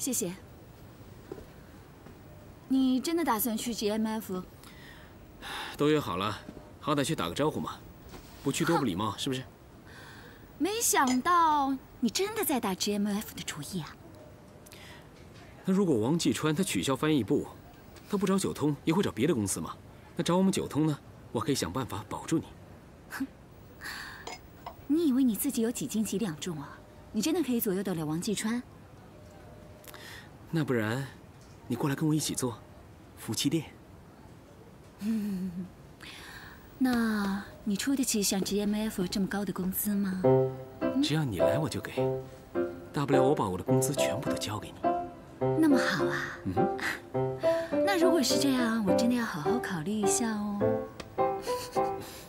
谢谢。你真的打算去 GMF？都约好了，好歹去打个招呼嘛，不去多不礼貌，是不是？没想到你真的在打 GMF 的主意啊！那如果王继川他取消翻译部，他不找九通也会找别的公司吗？那找我们九通呢？我可以想办法保住你。哼，你以为你自己有几斤几两重啊？你真的可以左右得了王继川？那不然，你过来跟我一起做夫妻店。嗯，那你出得起像 GMF 这么高的工资吗？只要你来，我就给。大不了我把我的工资全部都交给你。那么好啊。嗯。那如果是这样，我真的要好好考虑一下哦。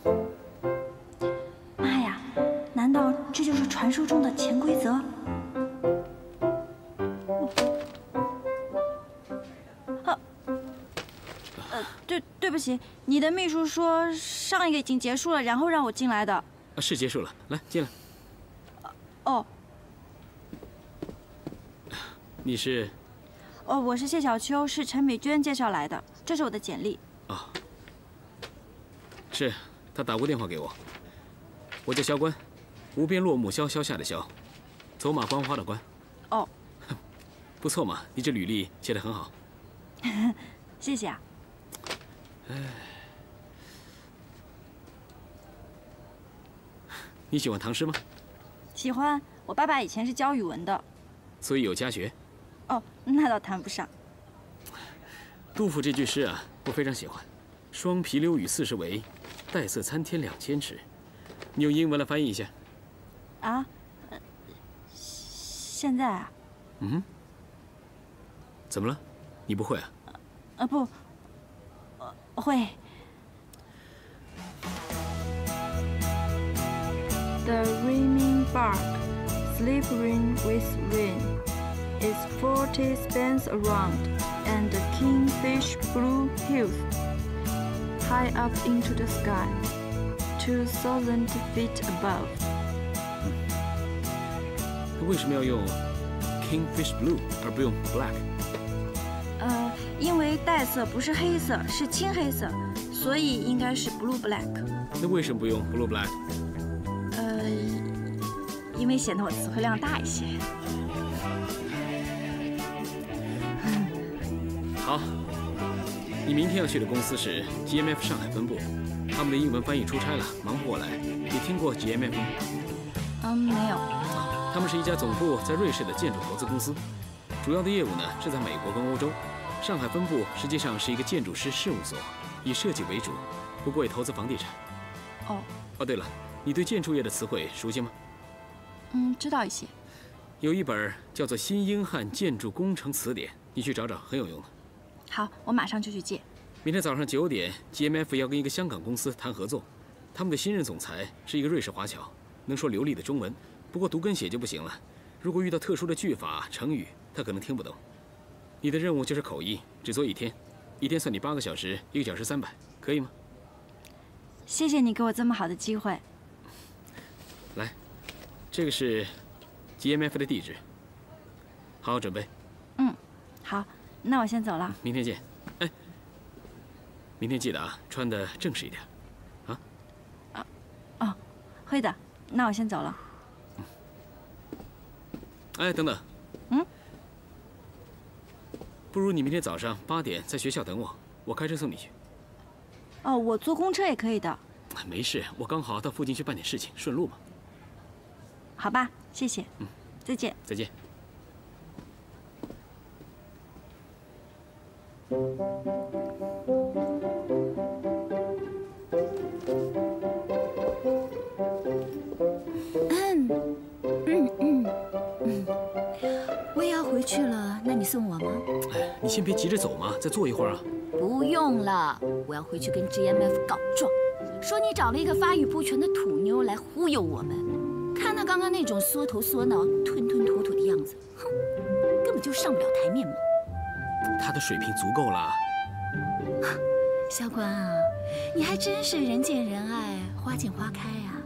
妈呀，难道这就是传说中的潜规则？对不起，你的秘书说上一个已经结束了，然后让我进来的。啊，是结束了，来进来。哦。你是？哦，我是谢小秋，是陈美娟介绍来的。这是我的简历。啊。是，他打过电话给我。我叫萧关，无边落木萧萧下的萧，走马观花的观。哦。不错嘛，你这履历写得很好。谢谢啊。哎，你喜欢唐诗吗？喜欢，我爸爸以前是教语文的，所以有家学。哦，那倒谈不上。杜甫这句诗啊，我非常喜欢：“双皮溜雨四十围，黛色参天两千尺。”你用英文来翻译一下。啊？现在啊？嗯？怎么了？你不会啊？啊不。会。The raining bark, slippery with rain, its forty spans around, and the kingfish blue hills, high up into the sky, two thousand feet above. 为什么要用 kingfish blue 而不用 black？呃。 因为带色不是黑色，是青黑色，所以应该是 blue black。那为什么不用 blue black？呃，因为显得我词汇量大一些。好，你明天要去的公司是 GMF 上海分部，他们的英文翻译出差了，忙不过来。你听过 GMF 吗？嗯，没有。他们是一家总部在瑞士的建筑投资公司，主要的业务呢是在美国跟欧洲。上海分部实际上是一个建筑师事务所，以设计为主，不过也投资房地产。哦。哦，对了，你对建筑业的词汇熟悉吗？嗯，知道一些。有一本叫做《新英汉建筑工程词典》，你去找找，很有用的。好，我马上就去借。明天早上九点，GMF 要跟一个香港公司谈合作，他们的新任总裁是一个瑞士华侨，能说流利的中文，不过读跟写就不行了。如果遇到特殊的句法、成语，他可能听不懂。你的任务就是口译，只做一天，一天算你八个小时，一个小时三百，可以吗？谢谢你给我这么好的机会。来，这个是 GMF 的地址，好好准备。嗯，好，那我先走了。明天见。哎，明天记得啊，穿的正式一点。啊？啊？哦，会的。那我先走了。哎，等等。嗯。不如你明天早上八点在学校等我，我开车送你去。哦，我坐公车也可以的。没事，我刚好到附近去办点事情，顺路嘛。好吧，谢谢。嗯，再见。再见。去了，那你送我吗？哎，你先别急着走嘛，再坐一会儿啊。不用了，我要回去跟 GMF 告状，说你找了一个发育不全的土妞来忽悠我们。看她刚刚那种缩头缩脑、吞吞吐吐的样子，哼，根本就上不了台面嘛。她的水平足够了。萧关啊，你还真是人见人爱、花见花开啊！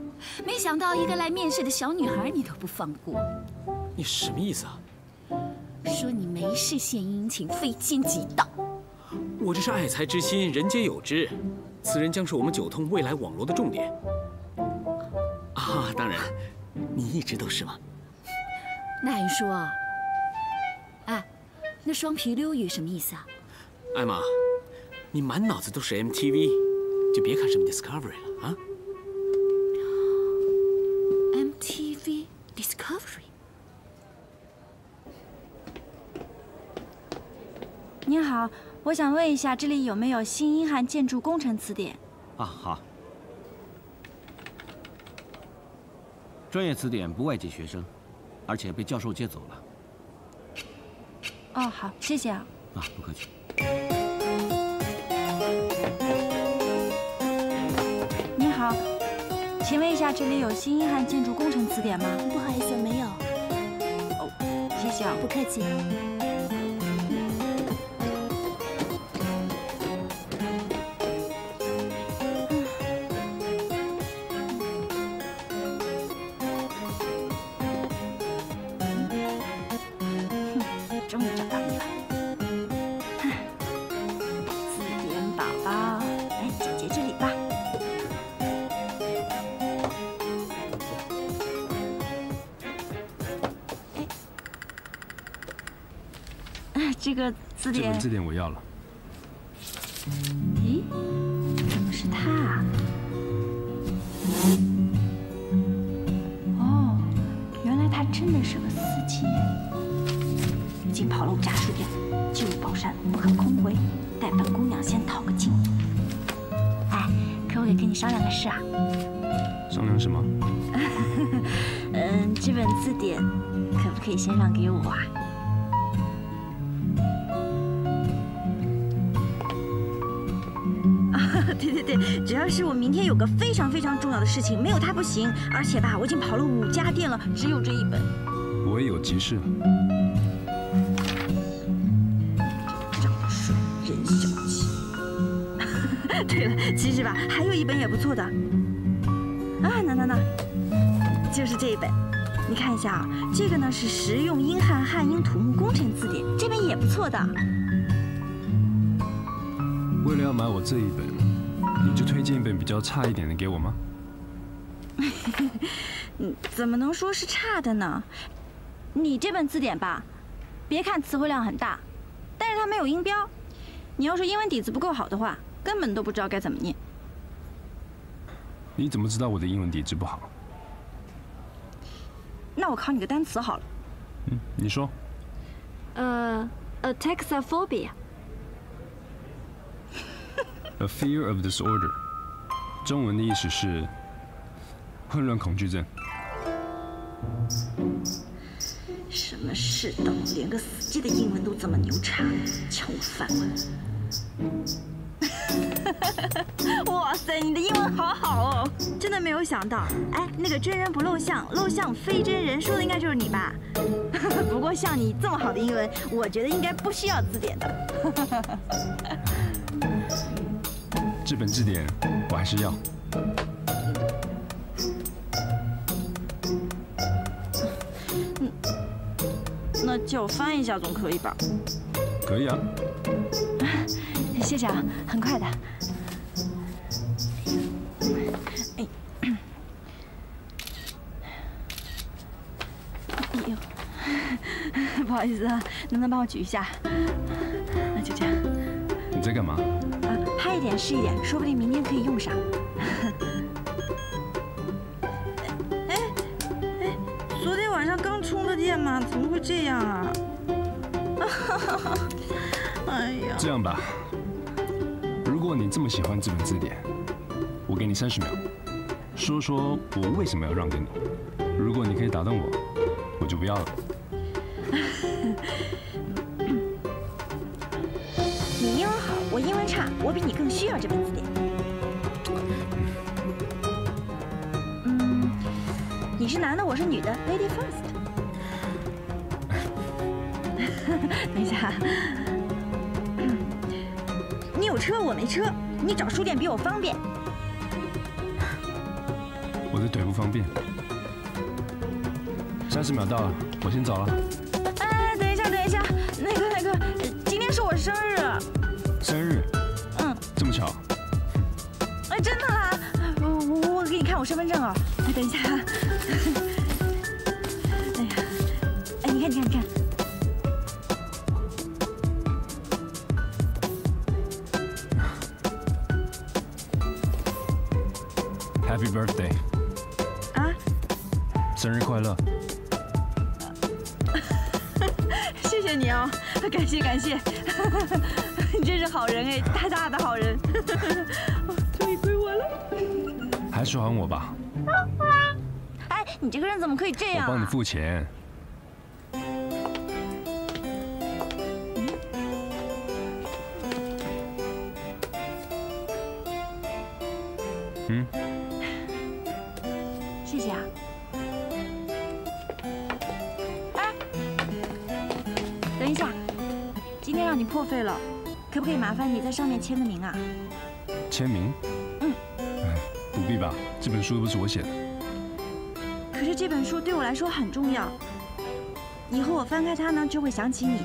没想到一个来面试的小女孩你都不放过。你什么意思啊？说你没事献殷勤，非奸即盗。我这是爱财之心，人皆有之。此人将是我们九通未来网络的重点。啊，当然，你一直都是吗？那还说？哎，那双皮溜鱼什么意思啊？艾玛，你满脑子都是 MTV，就别看什么 Discovery 了啊。MTV Discovery。您好，我想问一下，这里有没有新英汉建筑工程词典？啊，好。专业词典不外借学生，而且被教授借走了。哦，好，谢谢啊。啊，不客气。你好，请问一下，这里有新英汉建筑工程词典吗？不好意思，没有。哦谢谢啊。不客气。这个字典这本，字典我要了。咦，怎么是他啊？哦，原来他真的是个司机。已经跑了五家书店，旧宝山不可空回，待本姑娘先讨个进度。哎，可不可以跟你商量个事啊？商量什么？嗯，这本字典可不可以先让给我啊？啊，对对，主要是我明天有个非常非常重要的事情，没有它不行。而且吧，我已经跑了五家店了，只有这一本。我也有急事。长得帅，人小气。对了，其实吧，还有一本也不错的。啊，那那那，就是这一本。你看一下啊，这个呢是实用英汉汉英土木工程字典，这本也不错的。为了要买我这一本，你就推荐一本比较差一点的给我吗？嗯，怎么能说是差的呢？你这本字典吧，别看词汇量很大，但是它没有音标。你要是英文底子不够好的话，根本都不知道该怎么念。你怎么知道我的英文底子不好？那我考你个单词好了。嗯，你说。呃，ataxophobia。A fear of disorder，中文的意思是混乱恐惧症。什么世道，连个死机的英文都这么牛叉，抢我饭碗！哇塞，你的英文好好哦，真的没有想到。哎，那个真人不露相，露相非真人，说的应该就是你吧？不过像你这么好的英文，我觉得应该不需要字典的。这本治典我还是要。那借我翻一下总可以吧？可以啊。谢谢啊，很快的。哎，哎呦，不好意思啊，能不能帮我举一下？那就这样。你在干嘛？啊，拍一点是一点，说不定明天可以用上。哎哎，昨天晚上刚充的电嘛，怎么会这样啊？哎呀，这样吧，如果你这么喜欢这本字典，我给你三十秒，说说我为什么要让给你。如果你可以打动我，我就不要了。我英文差，我比你更需要这本字典。嗯，你是男的，我是女的，Lady first。等一下，你有车，我没车，你找书店比我方便。我的腿不方便。三十秒到了，我先走了。哎，等一下，等一一下，那个那个，呃今天是我生日，看我身份证啊，哎等一下啊，哎呀，哎，你看你看你看，Happy birthday，啊，生日快乐！谢谢你哦，感谢感谢，你真是好人哎，大大的好人。还是还我吧，哎，你这个人怎么可以这样、啊？我帮你付钱。嗯，谢谢啊。哎，等一下，今天让你破费了，可不可以麻烦你在上面签个名啊？签名。不必吧，这本书又不是我写的。可是这本书对我来说很重要，以后我翻开它呢，就会想起你。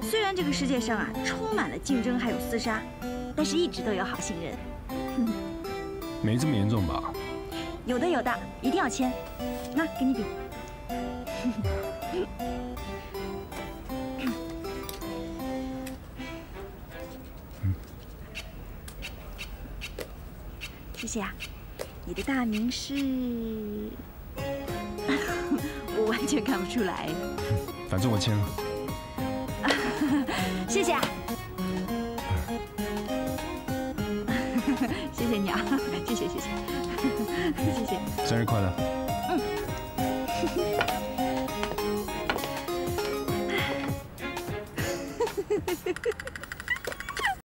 虽然这个世界上啊充满了竞争还有厮杀，但是一直都有好心人。没这么严重吧？有的有的，一定要签。那给你笔。谢谢啊，你的大名是？我完全看不出来。反正我签了。谢谢啊。谢谢你啊，谢谢谢谢，谢谢。生日快乐！